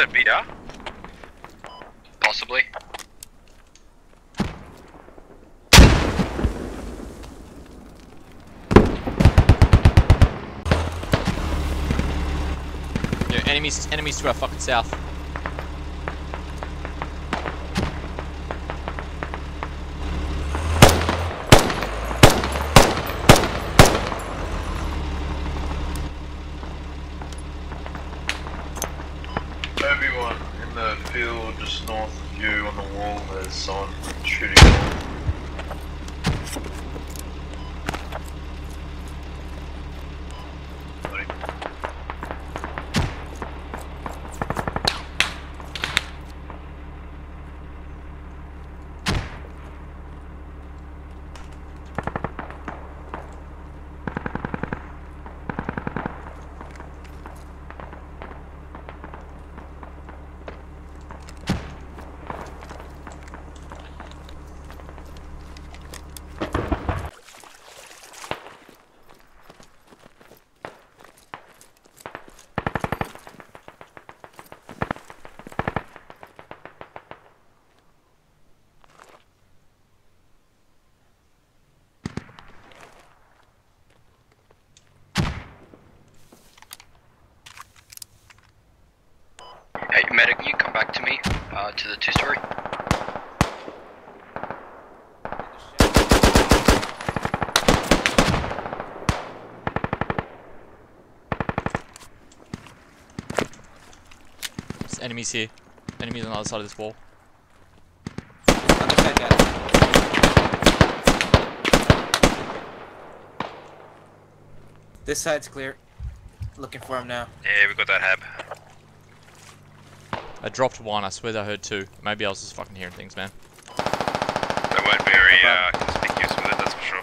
a BR? Possibly. Yeah, enemies, enemies to our fucking south. Everyone in the field just north of you on the wall, there's someone shooting. Medic, you come back to me, uh, to the two-story. There's enemies here. Enemies on the other side of this wall. Other side, guys. This side's clear. Looking for him now. Yeah, we got that hab. I dropped one, I swear I heard two. Maybe I was just fucking hearing things, man. They weren't very uh, conspicuous with it, that's for sure.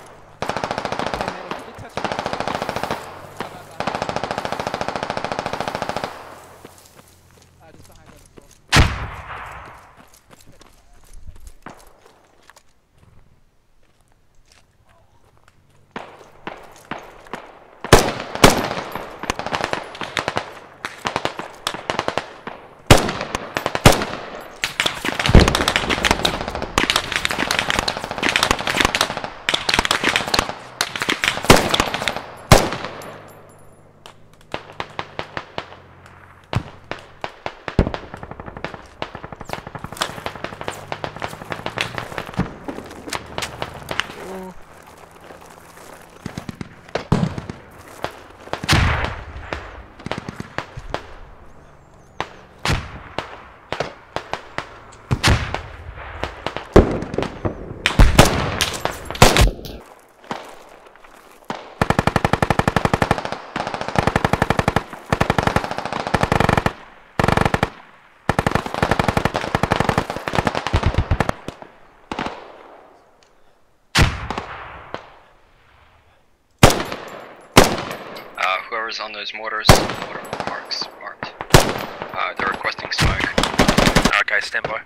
Uh, whoever's on those mortars, mortar marks marked. Uh, they're requesting smoke. Okay, stand by.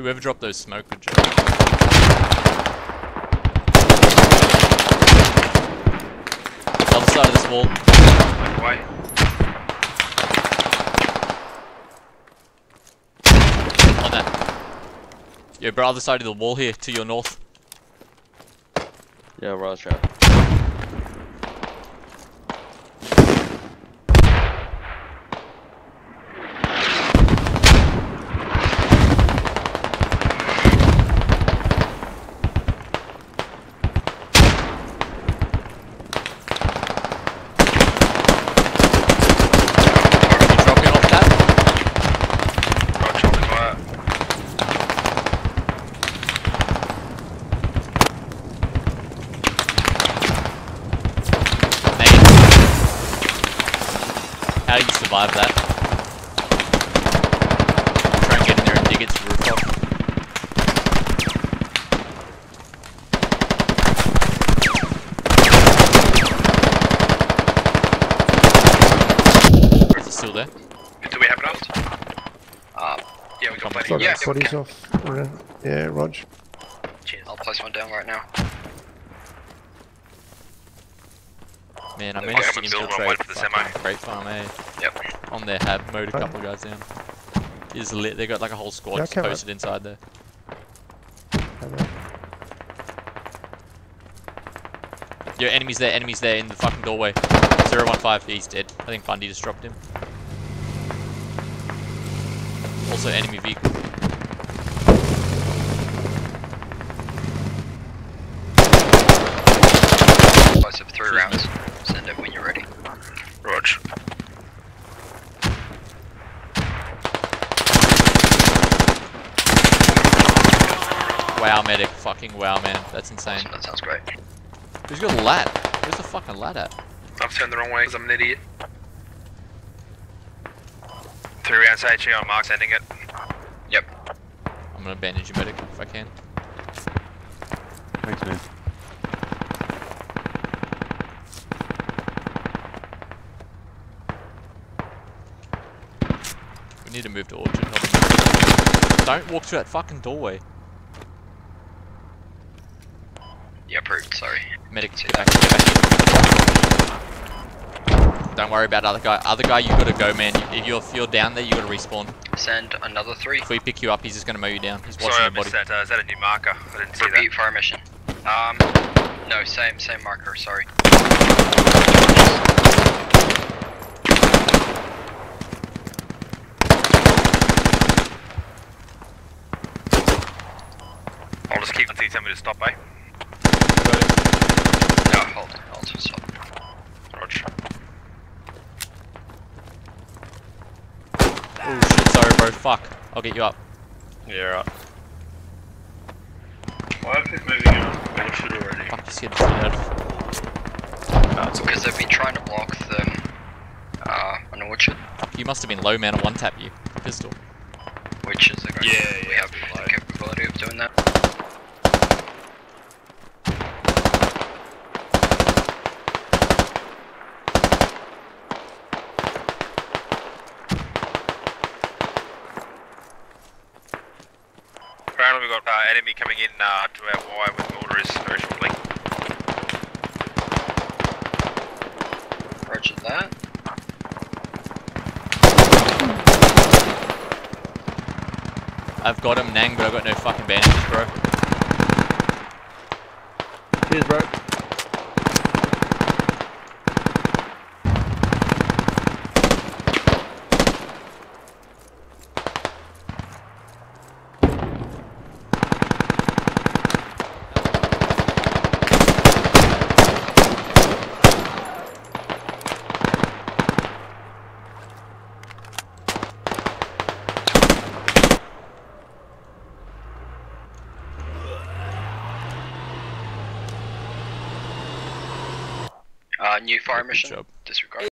Whoever dropped those smoke good job. Other side of this wall. Why? On that. Yo, bro, other side of the wall here, to your north. Yeah, Roger. How do you survive that? Try and get in there and dig it to the rooftop. Is it still there? Do we have enough? Uh, yeah, we got plenty. Yeah, yeah, off. Yeah, Rog. Cheers. I'll place one down right now. Man, I Okay, managed to I'm gonna build one infiltrate for the semi. Great Farm, eh? Yep. On their hab, mowed a Right. couple guys down. Is lit. They got like a whole squad Yeah, just come on. posted inside there. Come on. Yo, enemies there, enemies there in the fucking doorway. 015, he's dead. I think Bundy just dropped him. Also enemy vehicle. Explosive three Cheers, rounds. Send it when you're ready. Rog. Wow, medic. Fucking wow, man. That's insane. That sounds great. Who's got a lat? Where's the fucking lat at? I've turned the wrong way because I'm an idiot. Three rounds HE on Mark sending it. Yep. I'm gonna bandage you, medic, if I can. Thanks, man. We need to move to Orchard. Don't walk through that fucking doorway. Yeah, approved, sorry. Medic, See get back, get back. Don't worry about other guy. Other guy, you gotta go, man. If you're, if you're down there, you gotta respawn. Send another three. If we pick you up, he's just gonna mow you down. He's watching Sorry, I your body. missed that. Uh, is that a new marker? I didn't see Repeat fire mission. Um, no, same, same marker, sorry. That. I'll just keep until you tell me to stop, eh? No, hold, hold, stop. Rog. Oh shit, sorry, bro. Fuck. I'll get you up. Yeah, right. Why are people moving on? Orchard already. Fuck, you scared the shit out of Because they've been trying to block them, uh, an orchard, Fuck, you must have been low, man. I one tap you. Pistol. which is a great Yeah, we have low. the capability of doing that. Apparently we've got uh, enemy coming in uh, to our Y with mortars very shortly. Roger that. I've got him, Nang, but I've got no fucking bandages, bro. Cheers, bro. Uh, new fire mission. Disregard.